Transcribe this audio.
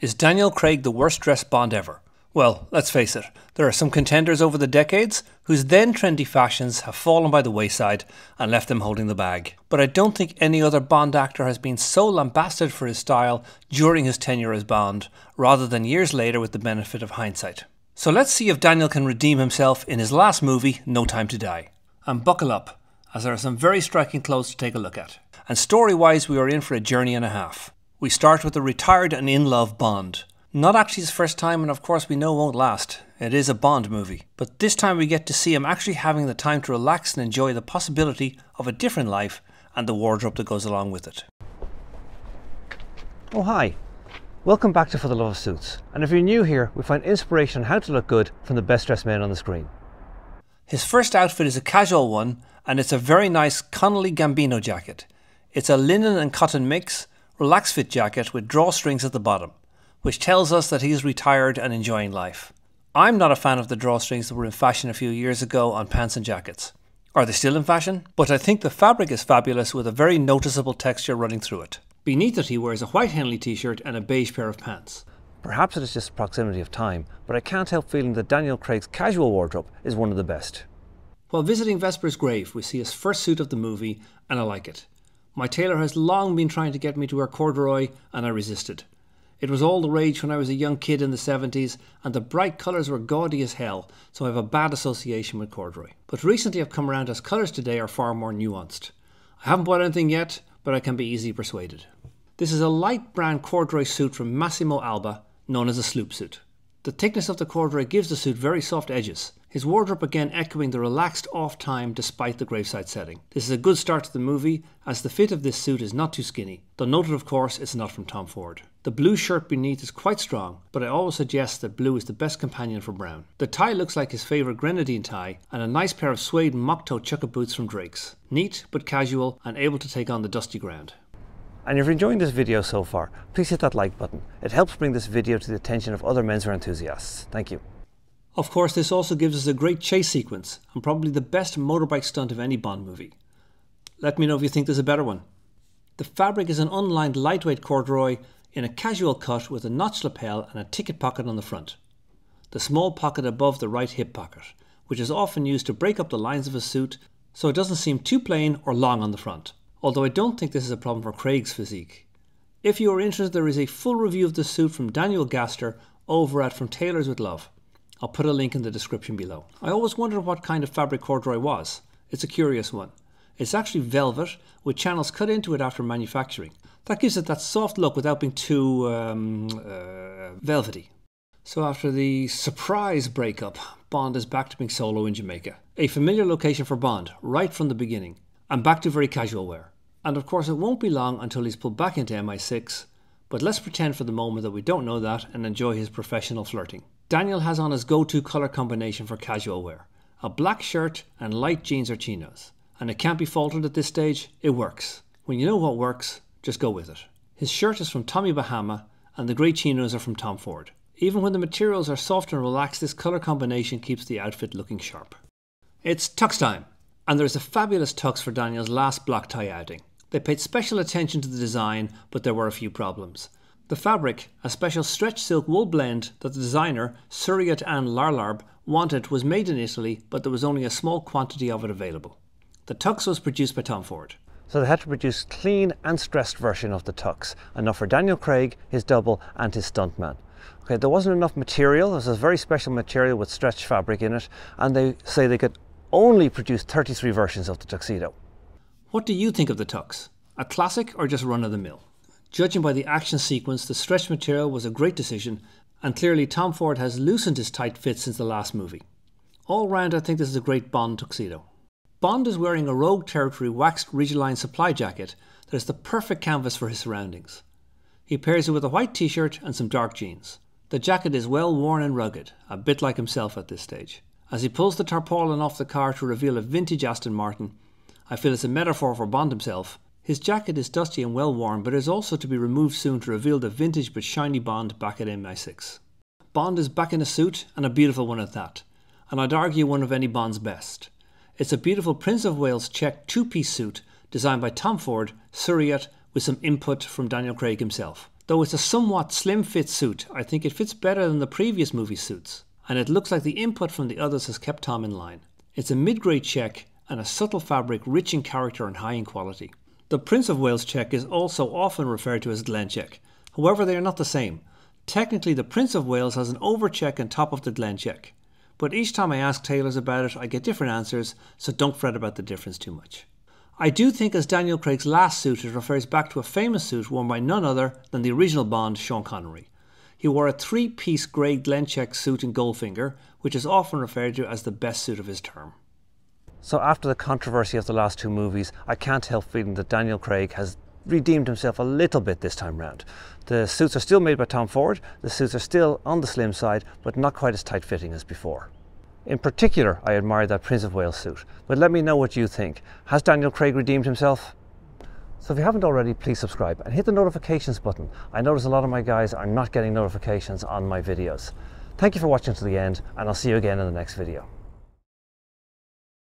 Is Daniel Craig the worst dressed Bond ever? Well, let's face it, there are some contenders over the decades whose then trendy fashions have fallen by the wayside and left them holding the bag. But I don't think any other Bond actor has been so lambasted for his style during his tenure as Bond, rather than years later with the benefit of hindsight. So let's see if Daniel can redeem himself in his last movie, No Time to Die. And buckle up, as there are some very striking clothes to take a look at. And story wise, we are in for a journey and a half. We start with a retired and in love Bond. Not actually his first time, and of course we know won't last. It is a Bond movie. But this time we get to see him actually having the time to relax and enjoy the possibility of a different life and the wardrobe that goes along with it. Oh, hi. Welcome back to For the Love of Suits. And if you're new here, we find inspiration on how to look good from the best dressed men on the screen. His first outfit is a casual one, and it's a very nice Connolly Gambino jacket. It's a linen and cotton mix relaxed fit jacket with drawstrings at the bottom, which tells us that he is retired and enjoying life. I'm not a fan of the drawstrings that were in fashion a few years ago on pants and jackets. Are they still in fashion? But I think the fabric is fabulous with a very noticeable texture running through it. Beneath it, he wears a white Henley t shirt and a beige pair of pants. Perhaps it is just proximity of time, but I can't help feeling that Daniel Craig's casual wardrobe is one of the best. While visiting Vesper's grave, we see his first suit of the movie, and I like it. My tailor has long been trying to get me to wear corduroy, and I resisted. It was all the rage when I was a young kid in the 70s, and the bright colours were gaudy as hell, so I have a bad association with corduroy. But recently I've come around as colours today are far more nuanced. I haven't bought anything yet, but I can be easily persuaded. This is a light brown corduroy suit from Massimo Alba, known as a sloop suit. The thickness of the corduroy gives the suit very soft edges, his wardrobe again echoing the relaxed off time despite the graveside setting. This is a good start to the movie, as the fit of this suit is not too skinny, though noted of course it's not from Tom Ford. The blue shirt beneath is quite strong, but I always suggest that blue is the best companion for brown. The tie looks like his favourite grenadine tie, and a nice pair of suede mock toe chukka boots from Drake's. Neat but casual and able to take on the dusty ground. And if you're enjoying this video so far, please hit that like button. It helps bring this video to the attention of other menswear enthusiasts. Thank you. Of course, this also gives us a great chase sequence and probably the best motorbike stunt of any Bond movie. Let me know if you think there's a better one. The fabric is an unlined lightweight corduroy in a casual cut with a notched lapel and a ticket pocket on the front. The small pocket above the right hip pocket, which is often used to break up the lines of a suit so it doesn't seem too plain or long on the front. Although I don't think this is a problem for Craig's physique. If you are interested, there is a full review of the suit from Daniel Gaster over at From Tailors with Love. I'll put a link in the description below. I always wondered what kind of fabric corduroy was. It's a curious one. It's actually velvet with channels cut into it after manufacturing. That gives it that soft look without being too um, uh, velvety. So after the surprise breakup, Bond is back to being solo in Jamaica. A familiar location for Bond, right from the beginning. And back to very casual wear. And of course it won't be long until he's pulled back into MI6, but let's pretend for the moment that we don't know that and enjoy his professional flirting. Daniel has on his go to colour combination for casual wear a black shirt and light jeans or chinos. And it can't be faulted at this stage, it works. When you know what works, just go with it. His shirt is from Tommy Bahama, and the grey chinos are from Tom Ford. Even when the materials are soft and relaxed, this colour combination keeps the outfit looking sharp. It's tux time, and there's a fabulous tux for Daniel's last black tie outing. They paid special attention to the design, but there were a few problems. The fabric, a special stretch silk wool blend that the designer, Suttirat Anne Larlarb, wanted was made in Italy, but there was only a small quantity of it available. The tux was produced by Tom Ford. So they had to produce clean and stressed version of the tux, enough for Daniel Craig, his double, and his stuntman. Okay, there wasn't enough material. This is a very special material with stretched fabric in it, and they say they could only produce 33 versions of the tuxedo. What do you think of the tux? A classic or just run of the mill? Judging by the action sequence, the stretch material was a great decision, and clearly Tom Ford has loosened his tight fit since the last movie. All round, I think this is a great Bond tuxedo. Bond is wearing a Rogue Territory waxed Ridgeline supply jacket that is the perfect canvas for his surroundings. He pairs it with a white t shirt and some dark jeans. The jacket is well worn and rugged, a bit like himself at this stage. As he pulls the tarpaulin off the car to reveal a vintage Aston Martin, I feel it's a metaphor for Bond himself his jacket is dusty and well worn, but is also to be removed soon to reveal the vintage but shiny Bond back at MI6. Bond is back in a suit, and a beautiful one at that, and I'd argue one of any Bond's best. It's a beautiful Prince of Wales check two piece suit designed by Tom Ford, Suttirat, with some input from Daniel Craig himself. Though it's a somewhat slim fit suit, I think it fits better than the previous movie suits, and it looks like the input from the others has kept Tom in line. It's a mid grade check and a subtle fabric rich in character and high in quality. The Prince of Wales check is also often referred to as Glen check. However, they are not the same. Technically, the Prince of Wales has an over check on top of the Glen check. But each time I ask tailors about it, I get different answers, so don't fret about the difference too much. I do think as Daniel Craig's last suit, it refers back to a famous suit worn by none other than the original Bond, Sean Connery. He wore a three piece grey Glencheck suit in Goldfinger, which is often referred to as the best suit of his term. So, after the controversy of the last two movies, I can't help feeling that Daniel Craig has redeemed himself a little bit this time round. The suits are still made by Tom Ford, the suits are still on the slim side, but not quite as tight fitting as before. In particular, I admire that Prince of Wales suit. But let me know what you think. Has Daniel Craig redeemed himself? So if you haven't already, please subscribe and hit the notifications button. I notice a lot of my guys are not getting notifications on my videos. Thank you for watching to the end and I'll see you again in the next video.